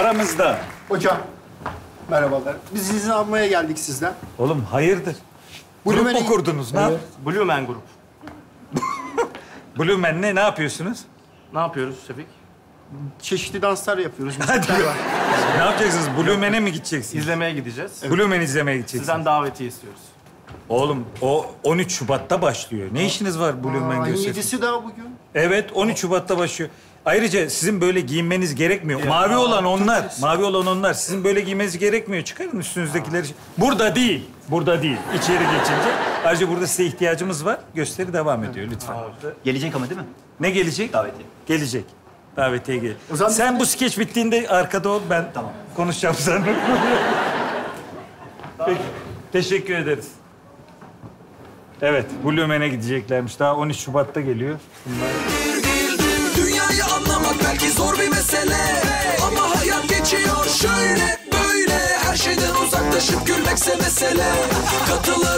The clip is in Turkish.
aramızda. Hocam, merhabalar. Biz izin almaya geldik sizden. Oğlum hayırdır? Grup Blumen'e- mu kurdunuz? Ne, Blue Man Grup. Blue Man ne? Ne yapıyorsunuz? Ne yapıyoruz Şefik? Çeşitli danslar yapıyoruz. Hadi. ne yapacaksınız? Blue Man'e mi gideceksiniz? İzlemeye gideceğiz. Blue Man izlemeye gideceksiniz. Sizden davetiye istiyoruz. Oğlum o 13 Şubat'ta başlıyor. Ne işiniz var Aa, gösterisi? 7'si daha bugün. Evet 13 Şubat'ta başlıyor. Ayrıca sizin böyle giyinmeniz gerekmiyor. Mavi olan onlar. Mavi olan onlar. Sizin böyle giymeniz gerekmiyor. Çıkarın üstünüzdekileri. Burada değil. Burada değil. İçeri geçince. Ayrıca burada size ihtiyacımız var. Gösteri devam ediyor lütfen. Gelecek ama değil mi? Ne gelecek? Davetiye. Gelecek. Davetiye gel. O zaman Sen bu skeç bittiğinde arkada ol. Ben Tamam. konuşacağım sana. Peki. Teşekkür ederiz. Evet, Blue Man'e gideceklermiş. Daha 13 Şubat'ta geliyor. Dünyayı anlamak belki zor bir mesele. Ama hayat geçiyor şöyle böyle. Her şeyden uzaklaşıp gülmekse mesele. Katılarımıza